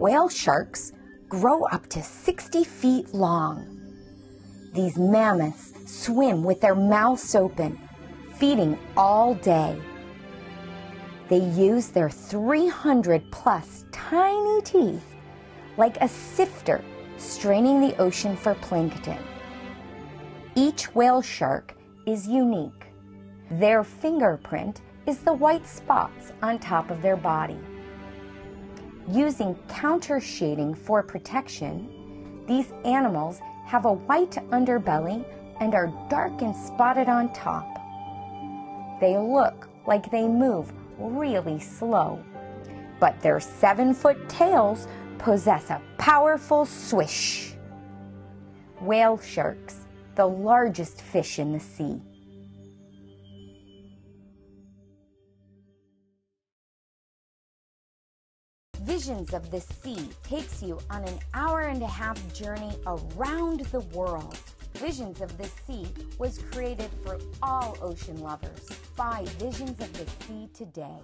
Whale sharks grow up to 60 feet long. These mammoths swim with their mouths open, feeding all day. They use their 300 plus tiny teeth like a sifter straining the ocean for plankton. Each whale shark is unique. Their fingerprint is the white spots on top of their body. Using counter shading for protection, these animals have a white underbelly and are dark and spotted on top. They look like they move really slow, but their seven foot tails possess a powerful swish. Whale sharks, the largest fish in the sea. Visions of the Sea takes you on an hour and a half journey around the world. Visions of the Sea was created for all ocean lovers by Visions of the Sea today.